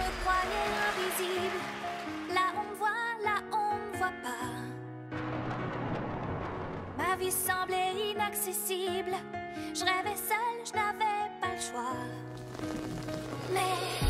me croyais invisible. Là on voit, là on voit pas. Ma vie semblait inaccessible. Je rêvais seule, je n'avais pas le choix. Mais.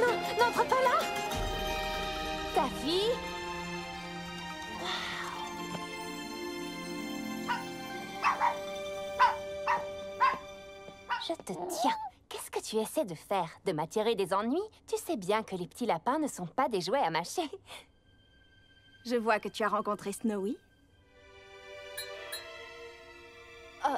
non, n'entre pas là. Ta fille. Je te tiens. Qu'est-ce que tu essaies de faire? De m'attirer des ennuis? Tu sais bien que les petits lapins ne sont pas des jouets à mâcher. Je vois que tu as rencontré Snowy. Oh,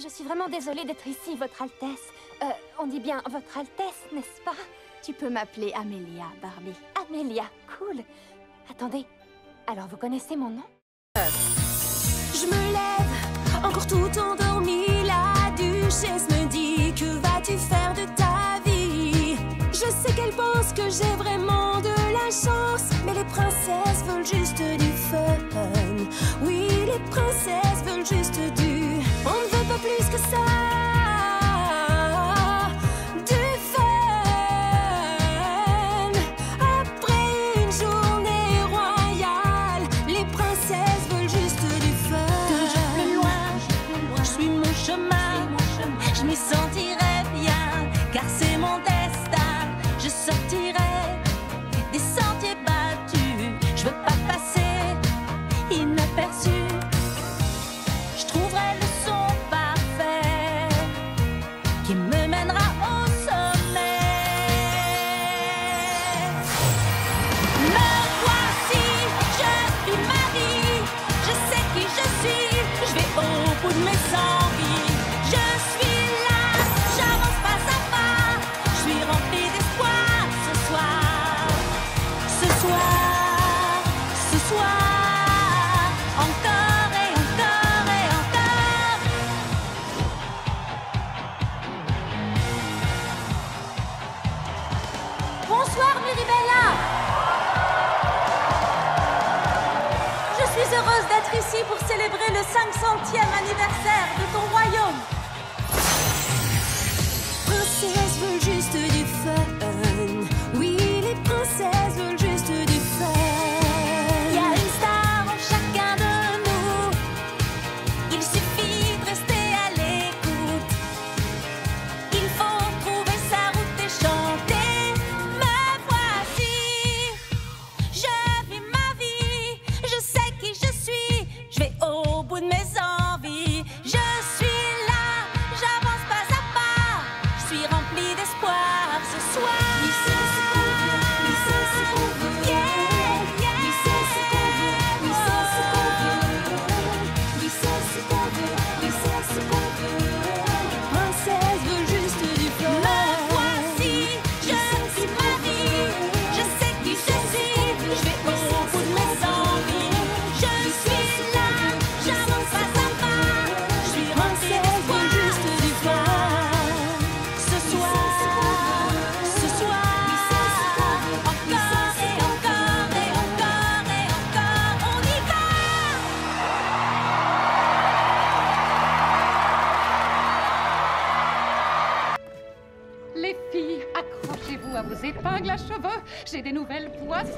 je, suis vraiment désolée d'être ici, Votre Altesse. Euh, on dit bien Votre Altesse, n'est-ce pas? Tu peux m'appeler Amélia, Barbie. Amélia, cool. Attendez, alors vous connaissez mon nom? Je me lève, encore tout endormie. La duchesse me dit, que vas-tu faire de ta vie? Je sais qu'elle pense que j'ai vraiment de la chance. Mais les princesses veulent juste du fun. Oui, les princesses veulent juste du... On ne veut pas plus que ça.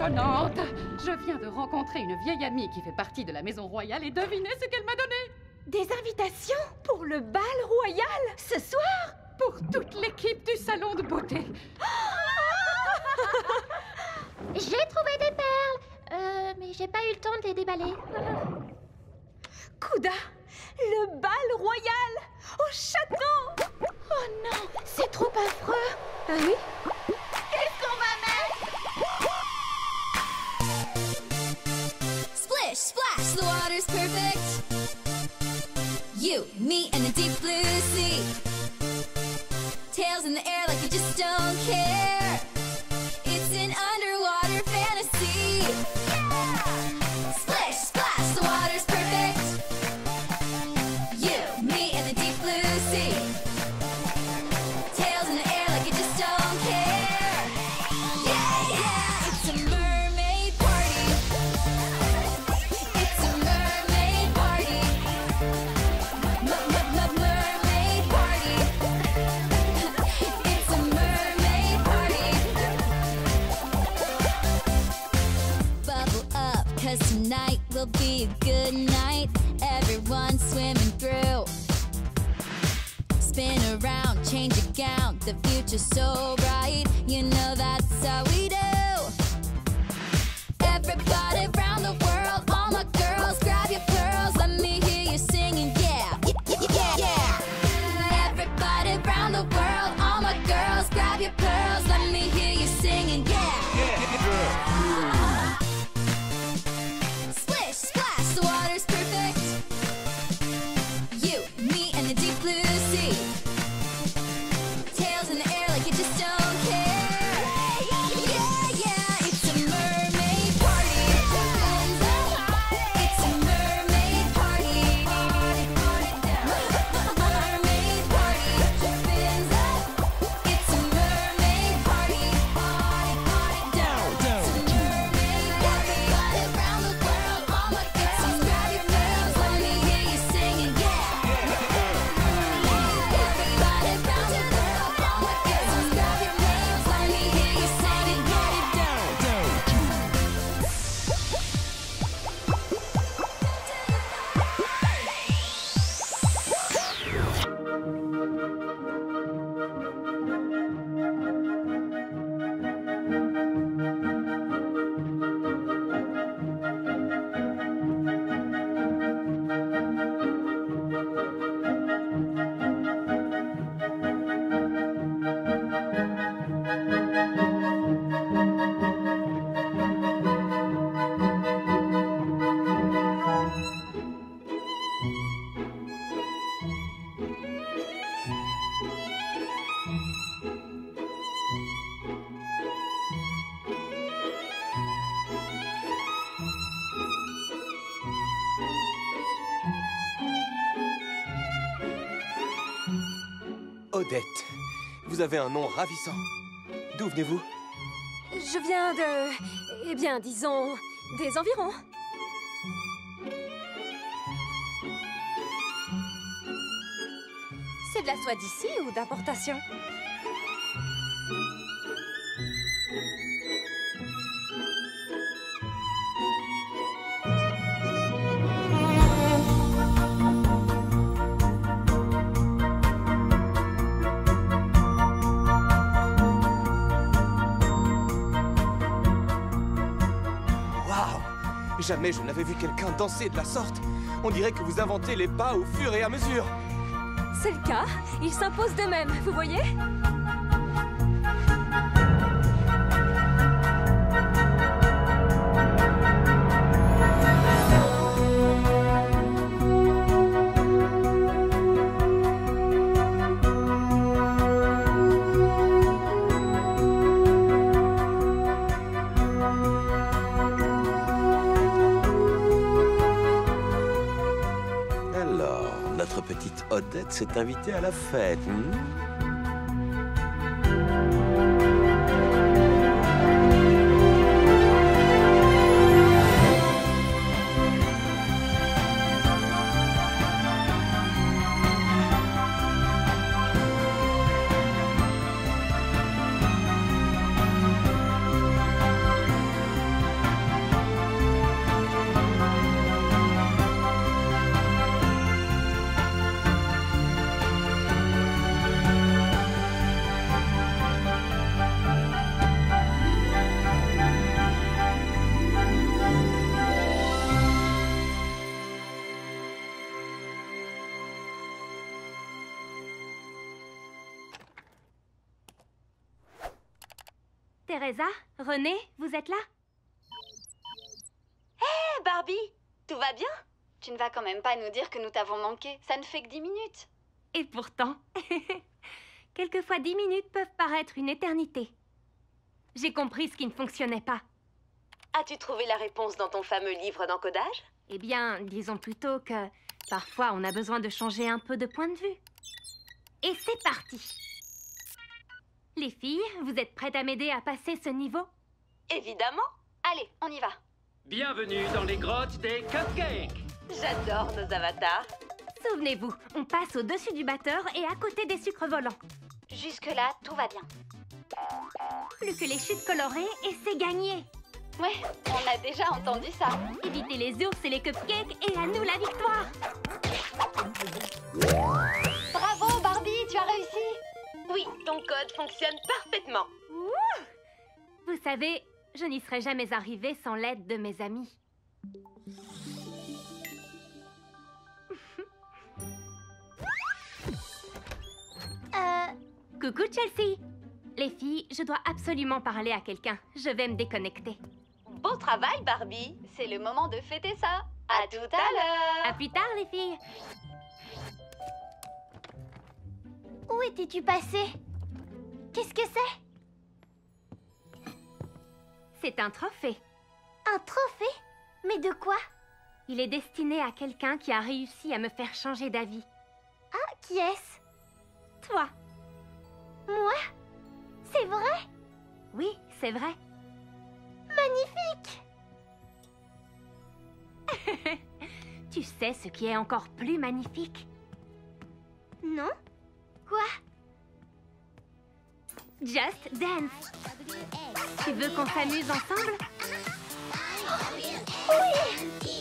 Je viens de rencontrer une vieille amie qui fait partie de la Maison Royale et devinez ce qu'elle m'a donné. Des invitations pour le bal royal ce soir? Pour toute l'équipe du salon de beauté. J'ai trouvé des perles euh, mais j'ai pas eu le temps de les déballer. Couda Le bal royal Au château. Oh non C'est trop affreux. Ah oui? So the water's perfect. You, me, and the deep blue sea. Tails in the air like you just don't care. good night, everyone swimming through. Spin around, change a gown, the future's so bright, you know that's how we do. Everybody round the world. Odette, vous avez un nom ravissant. D'où venez-vous Je viens de... Eh bien, disons, des environs. C'est de la soie d'ici ou d'importation? Jamais je n'avais vu quelqu'un danser de la sorte. On dirait que vous inventez les pas au fur et à mesure. C'est le cas. Ils s'imposent d'eux-mêmes, vous voyez? Notre petite Odette s'est invitée à la fête. hmm René Vous êtes là? Hé, Barbie Tout va bien? Tu ne vas quand même pas nous dire que nous t'avons manqué. Ça ne fait que dix minutes. Et pourtant, quelquefois dix minutes peuvent paraître une éternité. J'ai compris ce qui ne fonctionnait pas. As-tu trouvé la réponse dans ton fameux livre d'encodage? Eh bien, disons plutôt que parfois on a besoin de changer un peu de point de vue. Et c'est parti Les filles, vous êtes prêtes à m'aider à passer ce niveau? Évidemment. Allez, on y va. Bienvenue dans les grottes des cupcakes. J'adore nos avatars. Souvenez-vous, on passe au-dessus du batteur et à côté des sucres volants. Jusque-là, tout va bien. Plus que les chutes colorées et c'est gagné Ouais, on a déjà entendu ça. Évitez les ours et les cupcakes et à nous la victoire Bravo, Barbie, tu as réussi. Oui, ton code fonctionne parfaitement. Vous savez, je n'y serais jamais arrivée sans l'aide de mes amis. Euh, Coucou Chelsea Les filles, je dois absolument parler à quelqu'un. Je vais me déconnecter. Beau travail, Barbie. C'est le moment de fêter ça. À tout à l'heure. À plus tard les filles où étais-tu passé Qu'est-ce que c'est? C'est un trophée. Un trophée? Mais de quoi? Il est destiné à quelqu'un qui a réussi à me faire changer d'avis. Ah, qui est-ce? Toi. Moi? C'est vrai? Oui, c'est vrai. Magnifique! Tu sais ce qui est encore plus magnifique? Non? Quoi? Just Dance. Tu veux qu'on s'amuse ensemble? Lâche-la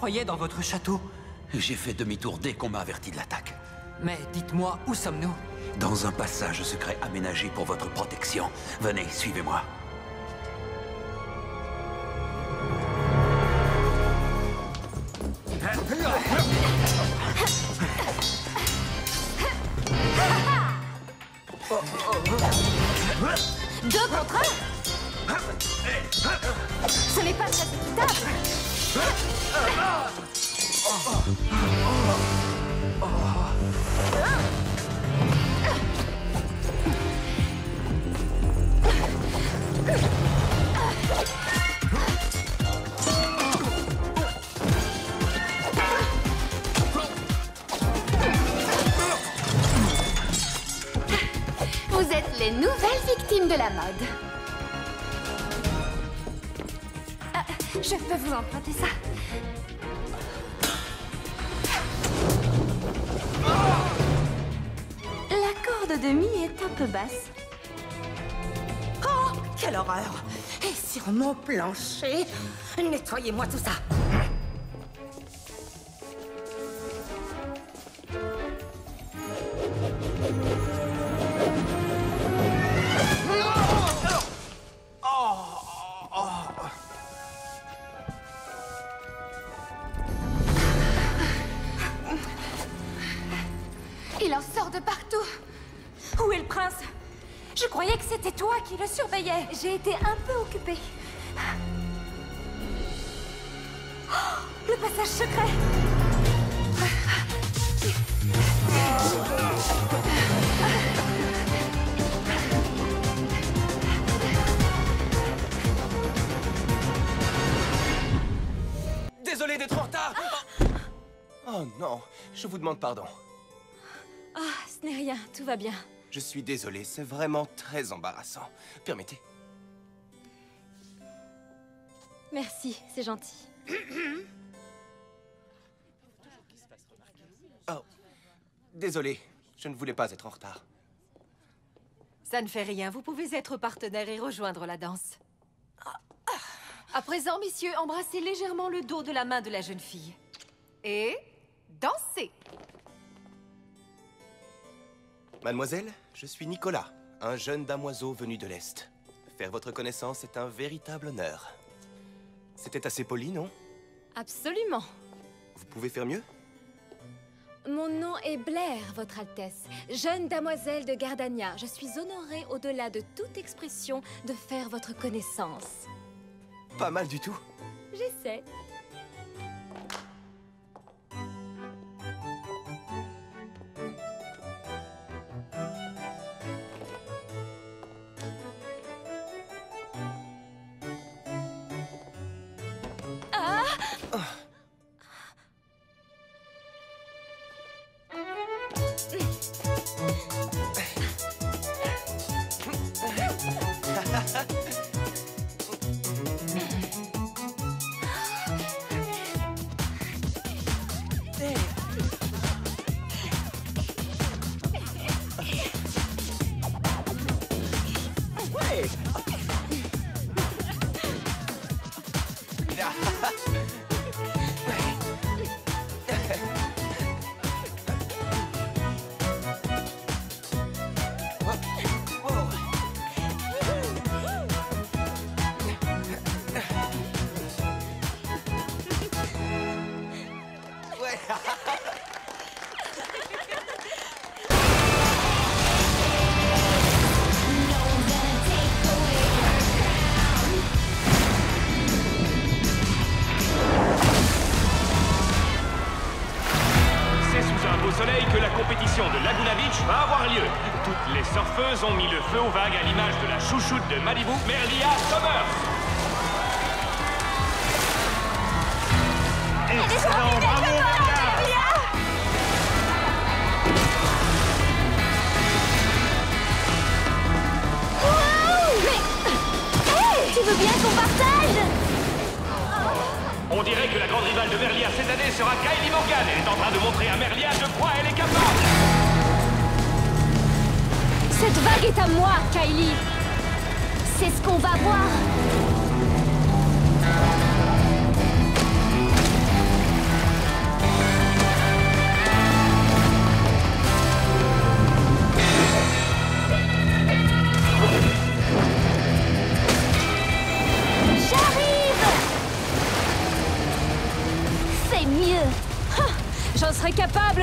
croyais dans votre château. J'ai fait demi-tour dès qu'on m'a averti de l'attaque. Mais dites-moi, où sommes-nous? Dans un passage secret aménagé pour votre protection. Venez, suivez-moi. Plancher Nettoyez-moi tout ça Il en sort de partout. Où est le prince? Je croyais que c'était toi qui le surveillais. J'ai été un peu occupée. Le passage secret Désolé d'être en retard Oh non, je vous demande pardon. Ah, ce n'est rien, tout va bien. Je suis désolé, c'est vraiment très embarrassant. Permettez. Merci, c'est gentil. désolé, je ne voulais pas être en retard. Ça ne fait rien, vous pouvez être partenaire et rejoindre la danse. À présent, messieurs, embrassez légèrement le dos de la main de la jeune fille. Et dansez Mademoiselle, je suis Nicolas, un jeune damoiseau venu de l'Est. Faire votre connaissance est un véritable honneur. C'était assez poli, non? Absolument. Vous pouvez faire mieux? Mon nom est Blair, Votre Altesse, jeune damoiselle de Gardania. Je suis honorée au-delà de toute expression de faire votre connaissance. Pas mal du tout. J'essaie.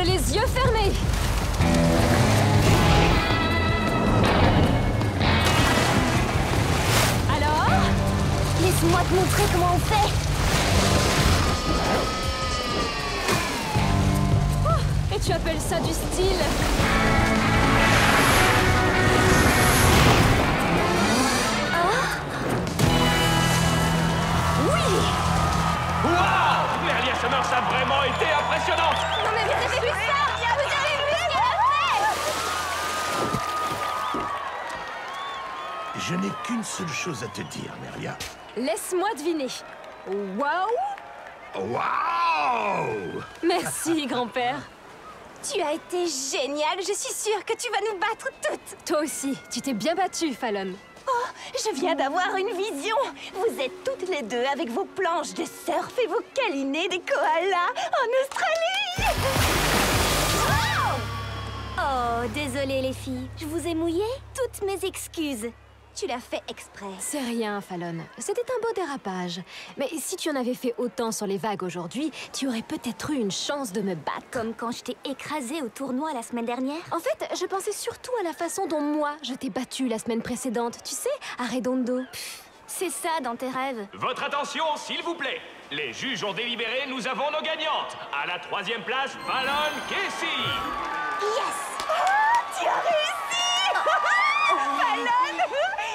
Les yeux fermés. Alors Laisse-moi te montrer comment on fait Oh, Et tu appelles ça du style? Chose à te dire. Laisse-moi deviner. Waouh Waouh Merci, grand-père. Tu as été génial. Je suis sûre que tu vas nous battre toutes. Toi aussi, tu t'es bien battue, Fallon. Oh, je viens d'avoir une vision. Vous êtes toutes les deux avec vos planches de surf et vos câlinés des koalas en Australie. Oh, désolée les filles, je vous ai mouillé Toutes mes excuses. Tu l'as fait exprès. C'est rien, Fallon. C'était un beau dérapage. Mais si tu en avais fait autant sur les vagues aujourd'hui, tu aurais peut-être eu une chance de me battre. Comme quand je t'ai écrasée au tournoi la semaine dernière En fait, je pensais surtout à la façon dont moi, je t'ai battue la semaine précédente. Tu sais, à Redondo. C'est ça dans tes rêves. Votre attention, s'il vous plaît. Les juges ont délibéré, nous avons nos gagnantes. À la troisième place, Fallon Casey. Yes Tu as réussi Fallon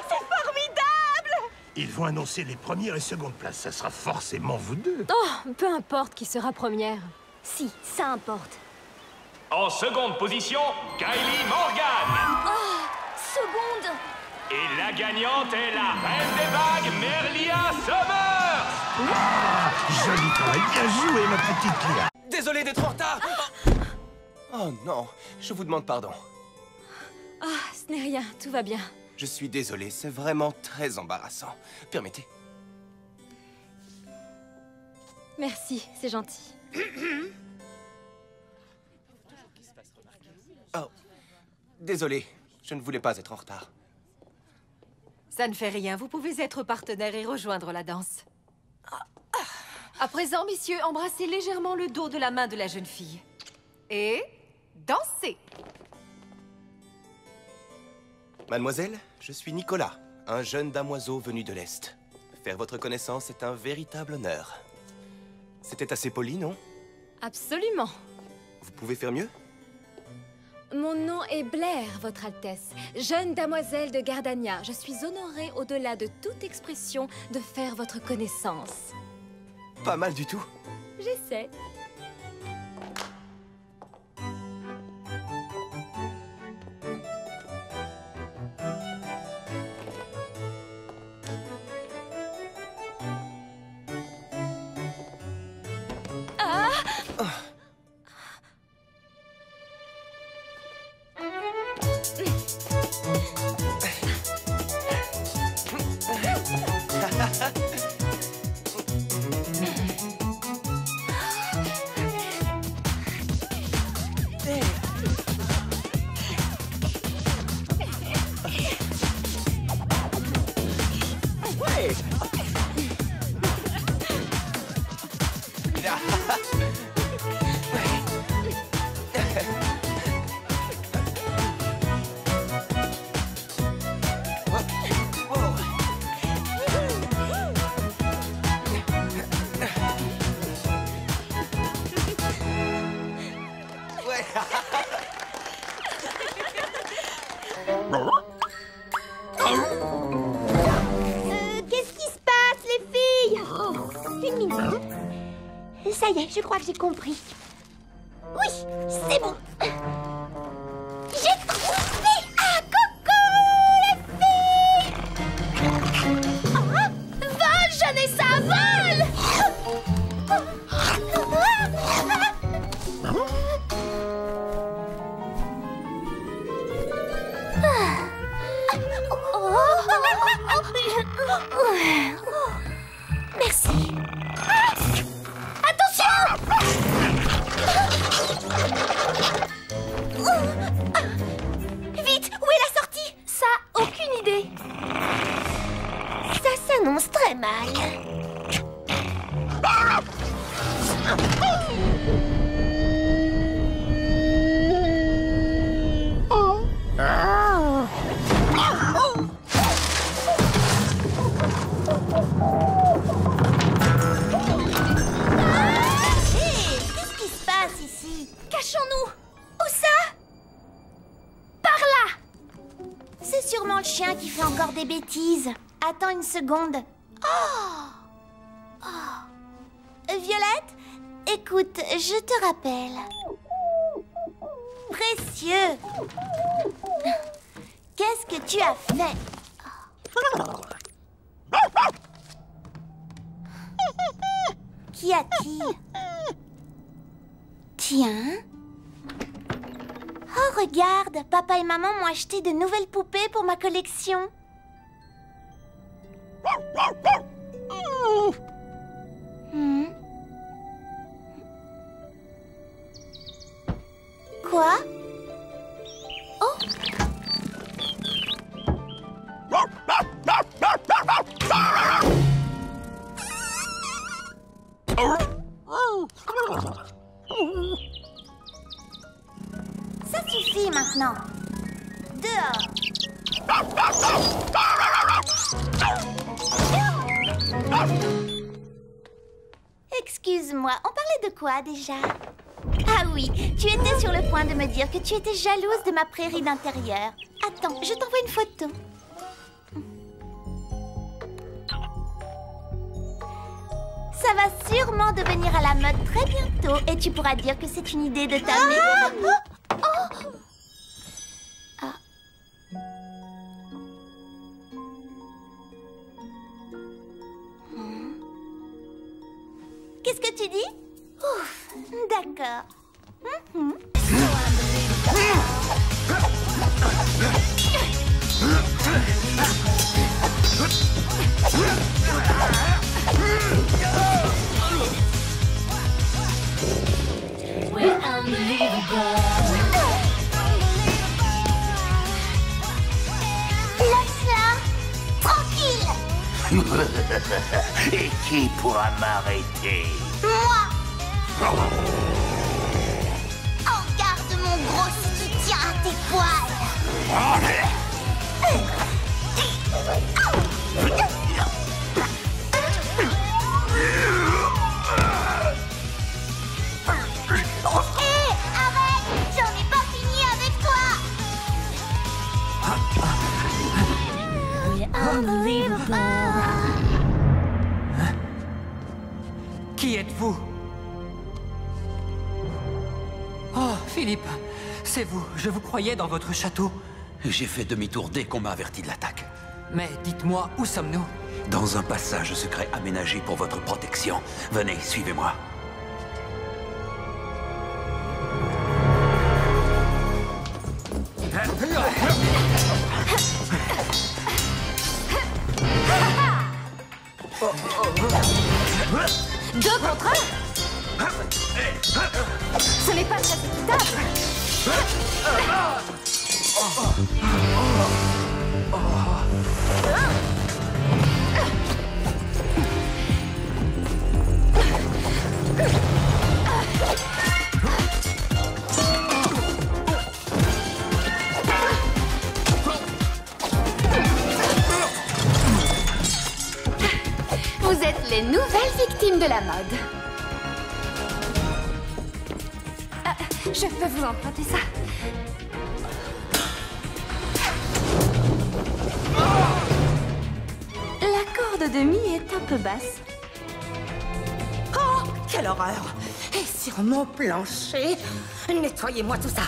C'est formidable Ils vont annoncer les premières et secondes places. Ça sera forcément vous deux. Oh, peu importe qui sera première. Si, ça importe. En seconde position, Kylie Morgan. Oh Seconde Et la gagnante est la reine des vagues, Merlia Summers. Ah, joli travail, bien joué, ma petite Léa. Désolé d'être en retard Oh non, je vous demande pardon. Ah, ce n'est rien, tout va bien. Je suis désolé, c'est vraiment très embarrassant. Permettez. Merci, c'est gentil. Oh, désolé, je ne voulais pas être en retard. Ça ne fait rien, vous pouvez être partenaire et rejoindre la danse. À présent, messieurs, embrassez légèrement le dos de la main de la jeune fille. Et dansez Mademoiselle, je suis Nicolas, un jeune damoiseau venu de l'Est. Faire votre connaissance est un véritable honneur. C'était assez poli, non? Absolument. Vous pouvez faire mieux? Mon nom est Blair, Votre Altesse, jeune damoiselle de Gardania. Je suis honorée au-delà de toute expression de faire votre connaissance. Pas mal du tout. J'essaie. Je crois que j'ai compris. Ici? Cachons-nous Où ça? Par là C'est sûrement le chien qui fait encore des bêtises. Attends une seconde. Maman m'ont acheté de nouvelles poupées pour ma collection. On parlait de quoi déjà? Ah oui, tu étais sur le point de me dire que tu étais jalouse de ma prairie d'intérieur. Attends, je t'envoie une photo. Ça va sûrement devenir à la mode très bientôt et tu pourras dire que c'est une idée de ta. Oh Qu'est-ce que tu dis Ouf, d'accord. Mhm. Et qui pourra m'arrêter Moi. En garde mon gros si tu tiens à tes poils. Hé, Qui êtes-vous Oh, Philippe, c'est vous. Je vous croyais dans votre château. J'ai fait demi-tour dès qu'on m'a averti de l'attaque. Mais dites-moi, où sommes-nous? Dans un passage secret aménagé pour votre protection. Venez, suivez-moi. Plancher Nettoyez-moi tout ça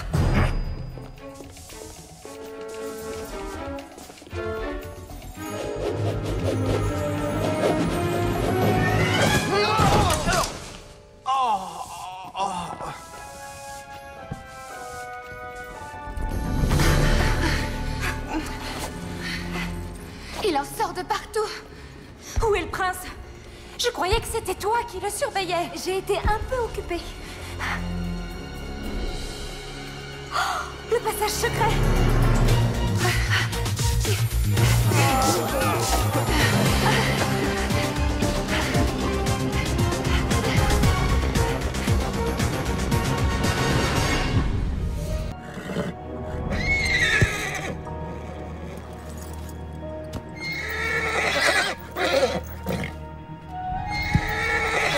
Il en sort de partout. Où est le prince? Je croyais que c'était toi qui le surveillais. J'ai été un peu occupée. Passage secret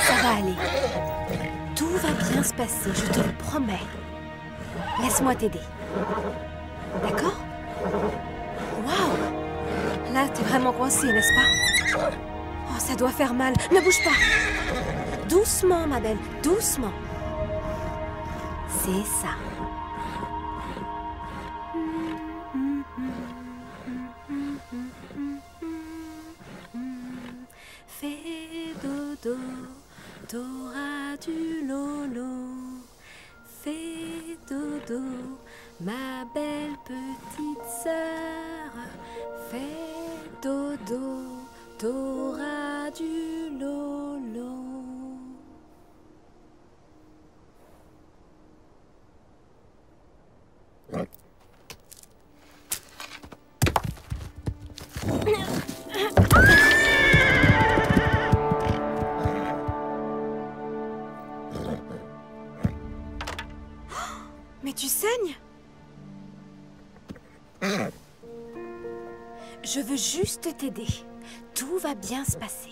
Ça va aller. Tout va bien se passer, je te le promets. Laisse-moi t'aider. D'accord Waouh Là, t'es vraiment coincé, n'est-ce pas? Oh, ça doit faire mal. Ne bouge pas. Doucement, ma belle, doucement. C'est ça. Je veux juste t'aider. Tout va bien se passer.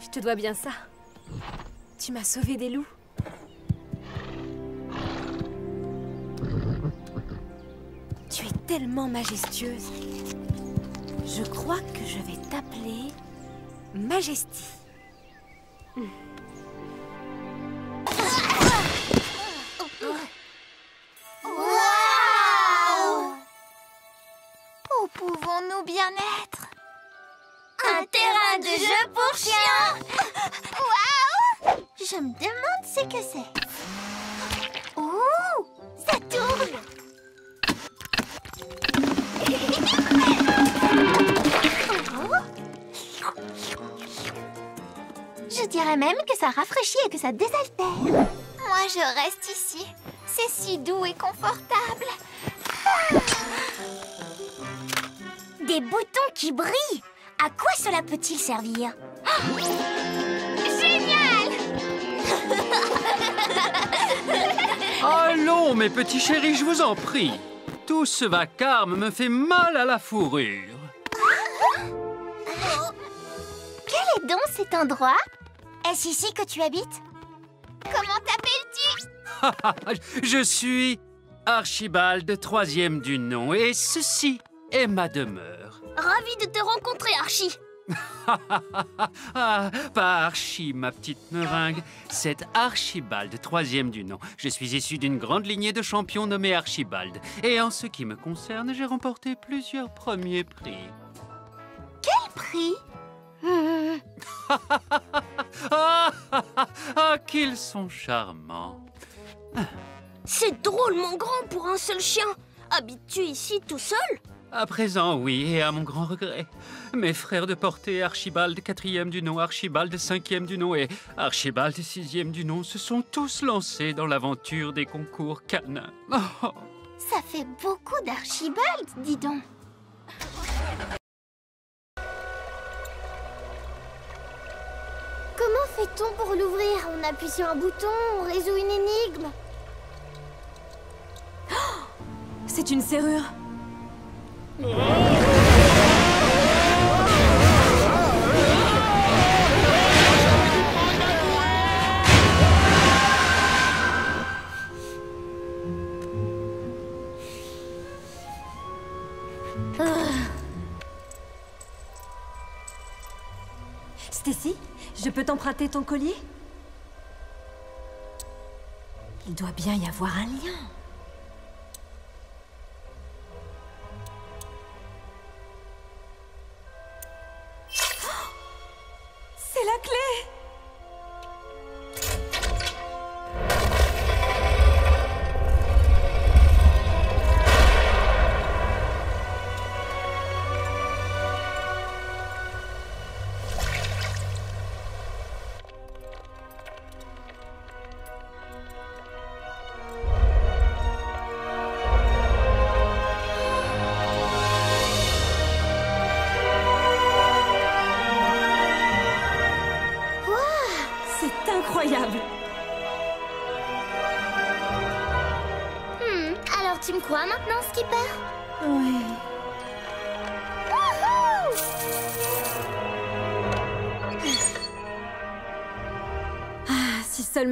Je te dois bien ça. Tu m'as sauvé des loups. Tu es tellement majestueuse. Je crois que je vais t'appeler Majesty. Et que ça désaltère. Moi, je reste ici. C'est si doux et confortable. Des boutons qui brillent À quoi cela peut-il servir? Génial Allons, mes petits chéris, je vous en prie. Tout ce vacarme me fait mal à la fourrure. Quel est donc cet endroit? Est-ce ici que tu habites? Comment t'appelles-tu? Je suis Archibald, troisième du nom, et ceci est ma demeure. Ravi de te rencontrer, Archie ah, pas Archie, ma petite meringue. C'est Archibald, troisième du nom. Je suis issu d'une grande lignée de champions nommés Archibald. Et en ce qui me concerne, j'ai remporté plusieurs premiers prix. Quel prix? Ah, ah, ah, qu'ils sont charmants. C'est drôle, mon grand, pour un seul chien Habites-tu ici tout seul À présent, oui, et à mon grand regret. Mes frères de portée, Archibald, quatrième du nom, Archibald, cinquième du nom et Archibald, sixième du nom, se sont tous lancés dans l'aventure des concours canins. Oh. Ça fait beaucoup d'Archibald, dis donc Comment fait-on pour l'ouvrir On appuie sur un bouton, on résout une énigme C'est une serrure. Peux t'emprunter ton collier? Il doit bien y avoir un lien. Oh! C'est la clé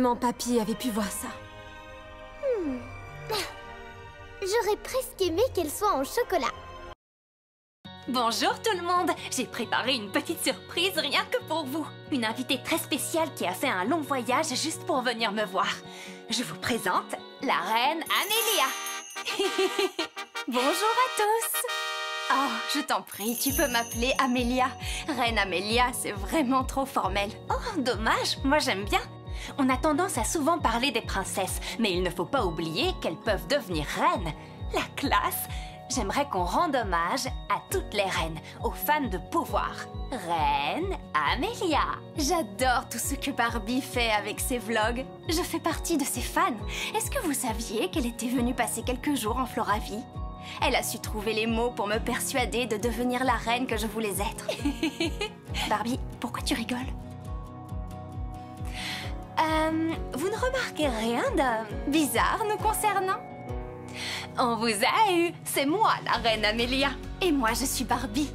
seulement Papy avait pu voir ça. Hmm. J'aurais presque aimé qu'elle soit en chocolat. Bonjour tout le monde J'ai préparé une petite surprise rien que pour vous. Une invitée très spéciale qui a fait un long voyage juste pour venir me voir. Je vous présente la reine Amélia. Bonjour à tous Oh, je t'en prie, tu peux m'appeler Amélia. Reine Amélia, c'est vraiment trop formel. Oh, dommage, moi j'aime bien. On a tendance à souvent parler des princesses, mais il ne faut pas oublier qu'elles peuvent devenir reines. La classe J'aimerais qu'on rende hommage à toutes les reines, aux fans de pouvoir. Reine Amélia J'adore tout ce que Barbie fait avec ses vlogs. Je fais partie de ses fans. Est-ce que vous saviez qu'elle était venue passer quelques jours en Floravie? Elle a su trouver les mots pour me persuader de devenir la reine que je voulais être. Barbie, pourquoi tu rigoles? Euh, vous ne remarquez rien de bizarre nous concernant? On vous a eu. C'est moi, la reine Amélia. Et moi, je suis Barbie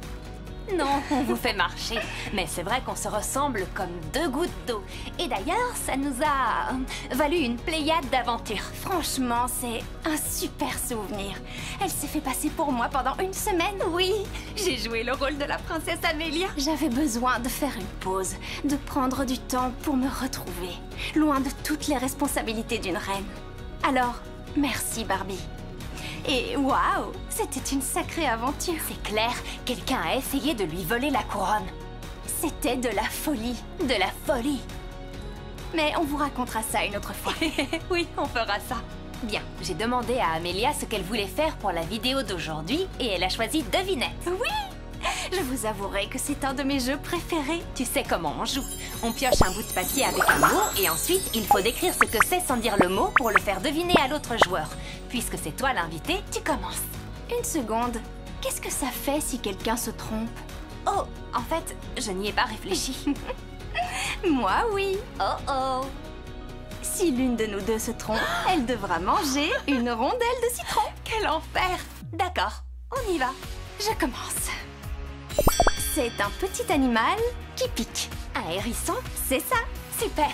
Non, on vous fait marcher. Mais c'est vrai qu'on se ressemble comme deux gouttes d'eau. Et d'ailleurs, ça nous a euh, valu une pléiade d'aventures. Franchement, c'est un super souvenir. Elle s'est fait passer pour moi pendant une semaine. Oui, j'ai joué le rôle de la princesse Amélia J'avais besoin de faire une pause De prendre du temps pour me retrouver Loin de toutes les responsabilités d'une reine. Alors, merci Barbie et waouh, c'était une sacrée aventure. C'est clair, quelqu'un a essayé de lui voler la couronne. C'était de la folie, de la folie. Mais on vous racontera ça une autre fois. oui, on fera ça. Bien, j'ai demandé à Amélia ce qu'elle voulait faire pour la vidéo d'aujourd'hui et elle a choisi devinette. Oui je vous avouerai que c'est un de mes jeux préférés. Tu sais comment on joue. On pioche un bout de papier avec un mot et ensuite il faut décrire ce que c'est sans dire le mot pour le faire deviner à l'autre joueur. Puisque c'est toi l'invité, tu commences. Une seconde. Qu'est-ce que ça fait si quelqu'un se trompe? Oh, en fait, je n'y ai pas réfléchi. Moi, oui. Oh oh. Si l'une de nous deux se trompe, elle devra manger une rondelle de citron. Quel enfer D'accord, on y va. Je commence. C'est un petit animal qui pique. Un hérisson, c'est ça. Super.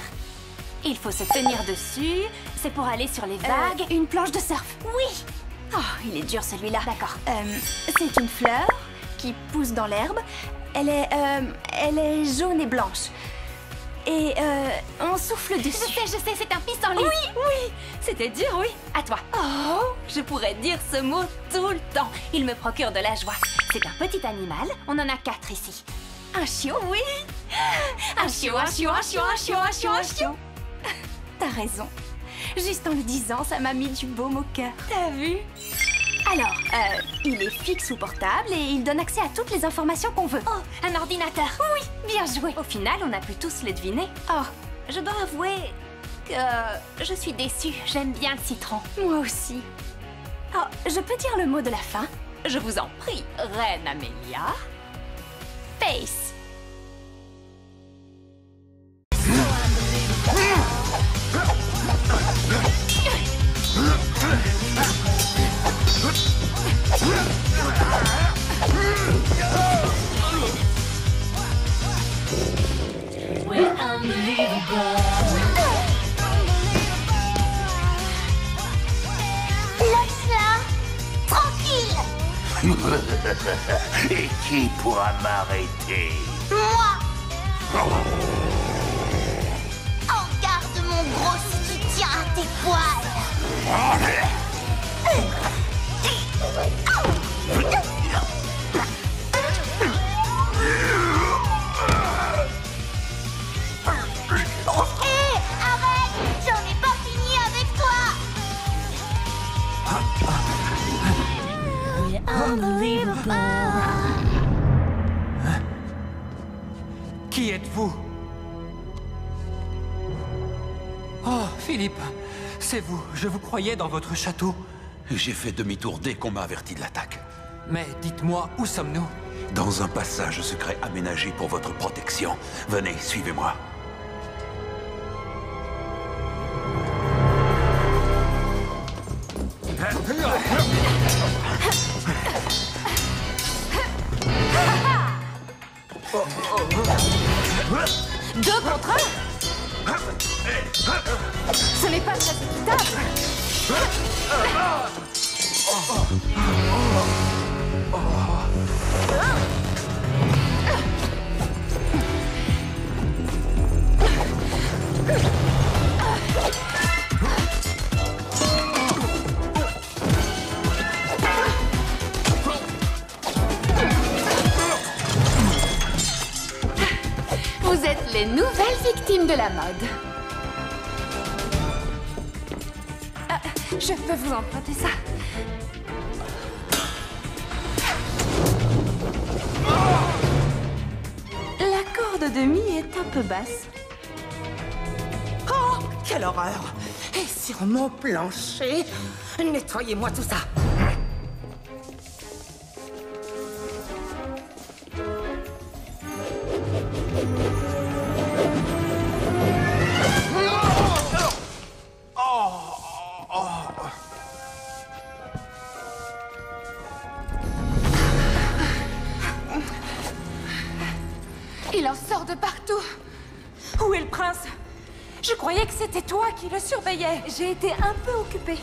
Il faut se tenir dessus. C'est pour aller sur les vagues. une planche de surf. Oui. Oh, il est dur celui-là. D'accord. Euh, c'est une fleur qui pousse dans l'herbe. Elle est, euh, elle est jaune et blanche. Et euh, on souffle dessus. Je sais, je sais, c'est un pissenlit. Oui, oui. C'était dur, oui. À toi. Oh, je pourrais dire ce mot tout le temps. Il me procure de la joie. C'est un petit animal. On en a quatre ici. Un chiot, oui. Un chiot, un chiot, un chiot, un chiot, un chiot, un chiot. T'as raison. Juste en le disant, ça m'a mis du baume au cœur. T'as vu? Alors, euh, il est fixe ou portable et il donne accès à toutes les informations qu'on veut. Oh, un ordinateur Oui, bien joué Au final, on a pu tous le deviner. Oh, je dois avouer que je suis déçue. J'aime bien le citron. Moi aussi. Oh, je peux dire le mot de la fin? Je vous en prie, Reine Amélia. Face. Tranquille. Et qui pourra m'arrêter? Moi oh. Regarde mon gros soutien à tes poils Qui êtes-vous? Oh, Philippe, c'est vous. Je vous croyais dans votre château. J'ai fait demi-tour dès qu'on m'a averti de l'attaque. Mais dites-moi, où sommes-nous? Dans un passage secret aménagé pour votre protection. Venez, suivez-moi. Et sur mon plancher Nettoyez-moi tout ça qui le surveillais. J'ai été un peu occupée.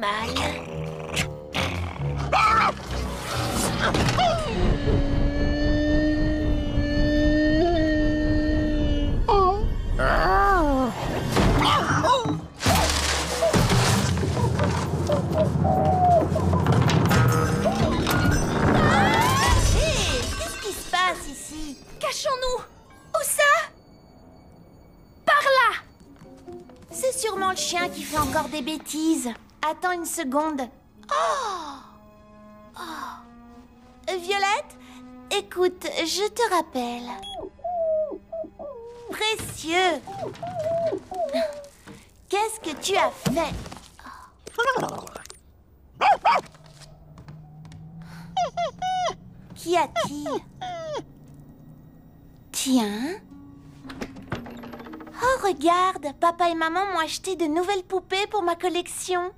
Mal. Oh Oh Violette, écoute, je te rappelle. Précieux Qu'est-ce que tu as fait? Qu'y a-t-il Tiens. Oh, regarde, papa et maman m'ont acheté de nouvelles poupées pour ma collection.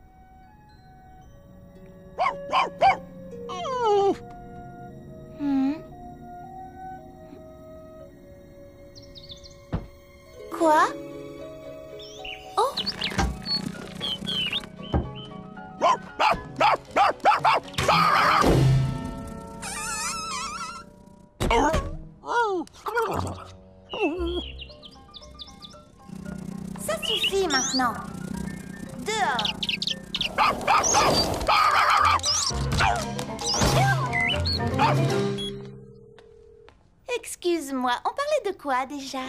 Moi, on parlait de quoi déjà?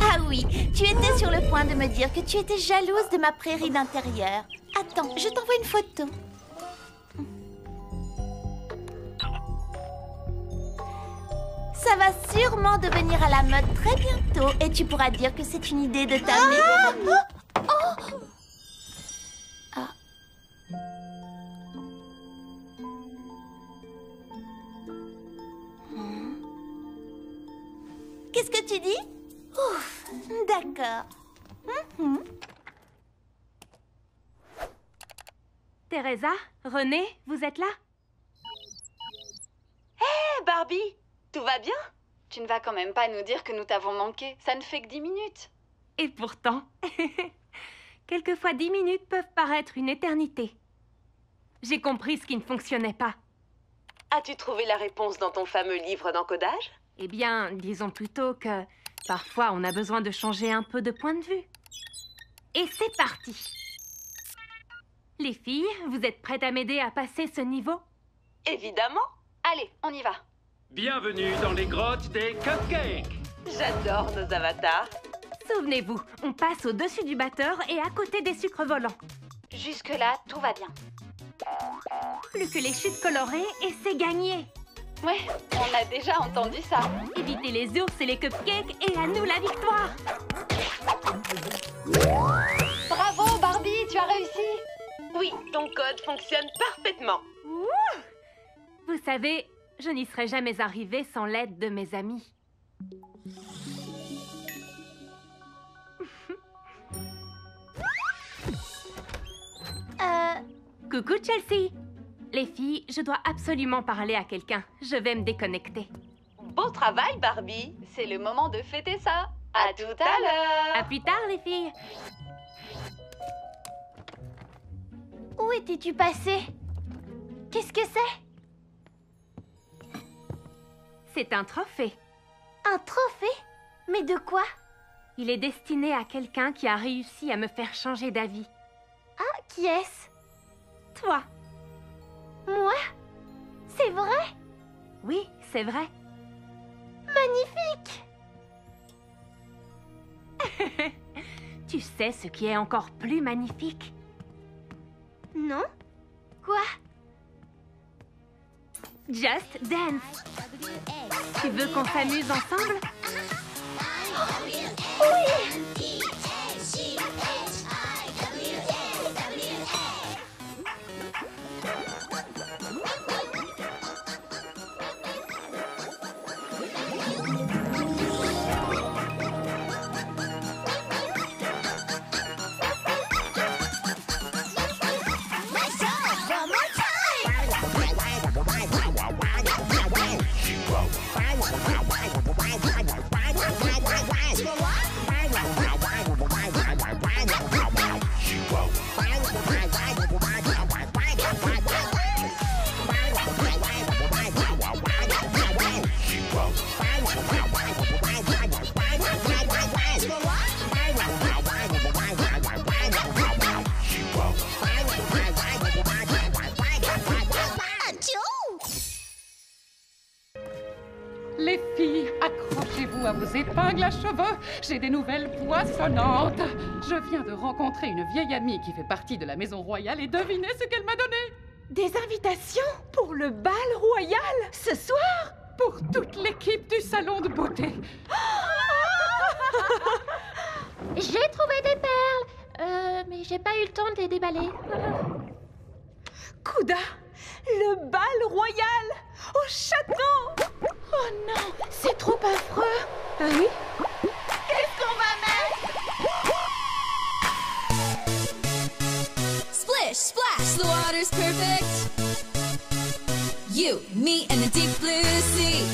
Ah oui, tu étais sur le point de me dire que tu étais jalouse de ma prairie d'intérieur. Attends, je t'envoie une photo. Ça va sûrement devenir à la mode très bientôt et tu pourras dire que c'est une idée de ta meilleure amie. Oh Ah. Qu'est-ce que tu dis Ouf, d'accord. Mhm. Teresa, René, vous êtes là Hé, Barbie Tout va bien Tu ne vas quand même pas nous dire que nous t'avons manqué. Ça ne fait que dix minutes. Et pourtant, quelquefois dix minutes peuvent paraître une éternité. J'ai compris ce qui ne fonctionnait pas. As-tu trouvé la réponse dans ton fameux livre d'encodage Eh bien, disons plutôt que parfois on a besoin de changer un peu de point de vue. Et c'est parti Les filles, vous êtes prêtes à m'aider à passer ce niveau? Évidemment Allez, on y va. Bienvenue dans les grottes des cupcakes. J'adore nos avatars. Souvenez-vous, on passe au-dessus du batteur et à côté des sucres volants. Jusque-là, tout va bien. Plus que les chutes colorées et c'est gagné Ouais, on a déjà entendu ça. Évitez les ours et les cupcakes et à nous la victoire Bravo, Barbie, tu as réussi Oui, ton code fonctionne parfaitement. Vous savez, je n'y serais jamais arrivée sans l'aide de mes amis. Euh, Coucou Chelsea Les filles, je dois absolument parler à quelqu'un. Je vais me déconnecter. Beau travail, Barbie. C'est le moment de fêter ça. À tout à l'heure À plus tard les filles où étais-tu passé Qu'est-ce que c'est? C'est un trophée. Un trophée? Mais de quoi? Il est destiné à quelqu'un qui a réussi à me faire changer d'avis. Ah, qui est-ce? Toi Moi? C'est vrai? Oui, c'est vrai. Magnifique! Tu sais ce qui est encore plus magnifique? Non? Quoi? Just Dance. Tu veux qu'on s'amuse ensemble? Oui Je viens de rencontrer une vieille amie qui fait partie de la maison royale et devinez ce qu'elle m'a donné Des invitations pour le bal royal ce soir? Pour toute l'équipe du salon de beauté. J'ai trouvé des perles. Euh, mais j'ai pas eu le temps de les déballer. Kouda Le bal royal Au château Oh non, c'est trop affreux. Ah oui? Splash, the water's perfect. You, me, and the deep blue sea.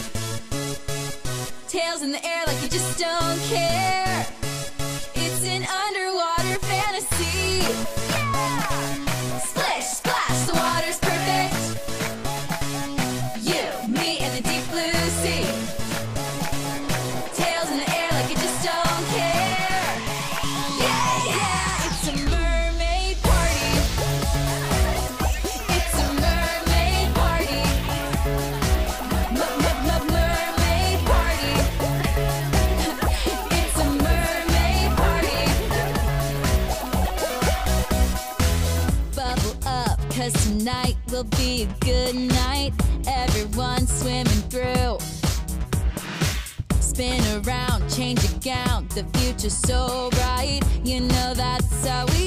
Tails in the air like you just don't care. It's an underwater fantasy. Good night. Everyone swimming through. Spin around, change your gown. The future's so bright. You know that's how we.